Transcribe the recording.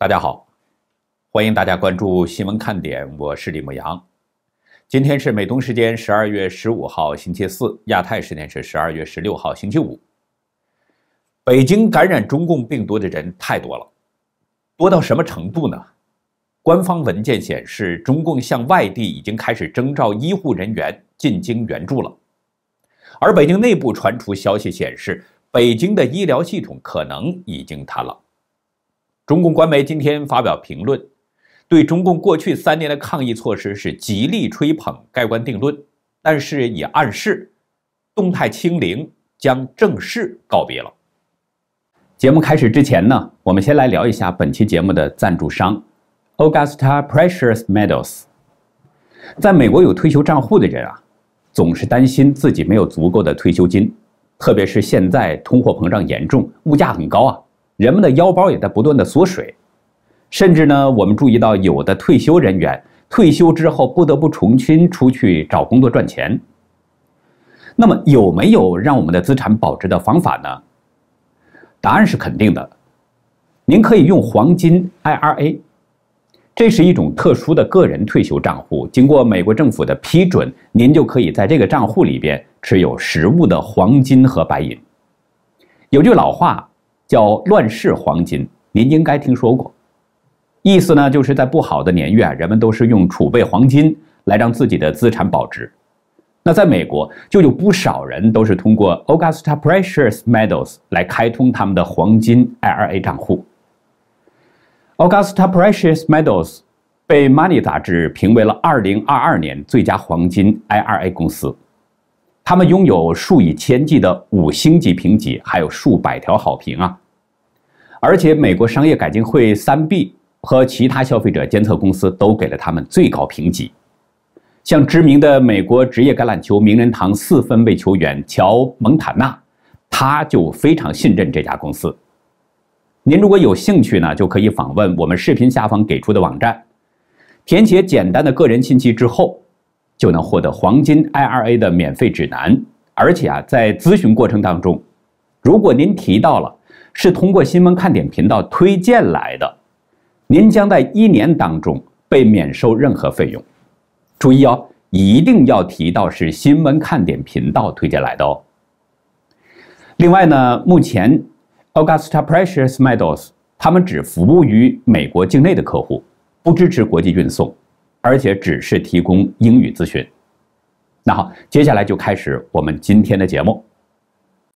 大家好，欢迎大家关注新闻看点，我是李牧阳。今天是美东时间十二月十五号星期四，亚太时间是十二月十六号星期五。北京感染中共病毒的人太多了，多到什么程度呢？官方文件显示，中共向外地已经开始征召医护人员进京援助了。而北京内部传出消息显示，北京的医疗系统可能已经瘫了。中共官媒今天发表评论，对中共过去三年的抗疫措施是极力吹捧、盖棺定论，但是也暗示动态清零将正式告别了。节目开始之前呢，我们先来聊一下本期节目的赞助商 Augusta Precious Metals。在美国有退休账户的人啊，总是担心自己没有足够的退休金，特别是现在通货膨胀严重，物价很高啊。人们的腰包也在不断的缩水，甚至呢，我们注意到有的退休人员退休之后不得不重新出去找工作赚钱。那么有没有让我们的资产保值的方法呢？答案是肯定的。您可以用黄金 IRA，这是一种特殊的个人退休账户，经过美国政府的批准，您就可以在这个账户里边持有实物的黄金和白银。有句老话。叫乱世黄金，您应该听说过。意思呢，就是在不好的年月啊，人们都是用储备黄金来让自己的资产保值。那在美国，就有不少人都是通过 Augusta Precious Metals 来开通他们的黄金 IRA 账户。Augusta Precious Metals 被 Money 杂志评为了2022年最佳黄金 IRA 公司。他们拥有数以千计的五星级评级，还有数百条好评啊！而且，美国商业改进会三 B 和其他消费者监测公司都给了他们最高评级。像知名的美国职业橄榄球名人堂四分卫球员乔蒙塔纳，他就非常信任这家公司。您如果有兴趣呢，就可以访问我们视频下方给出的网站，填写简单的个人信息之后。就能获得黄金 IRA 的免费指南，而且啊，在咨询过程当中，如果您提到了是通过新闻看点频道推荐来的，您将在一年当中被免收任何费用。注意哦，一定要提到是新闻看点频道推荐来的哦。另外呢，目前 Augusta Precious Metals 他们只服务于美国境内的客户，不支持国际运送。而且只是提供英语咨询。那好，接下来就开始我们今天的节目。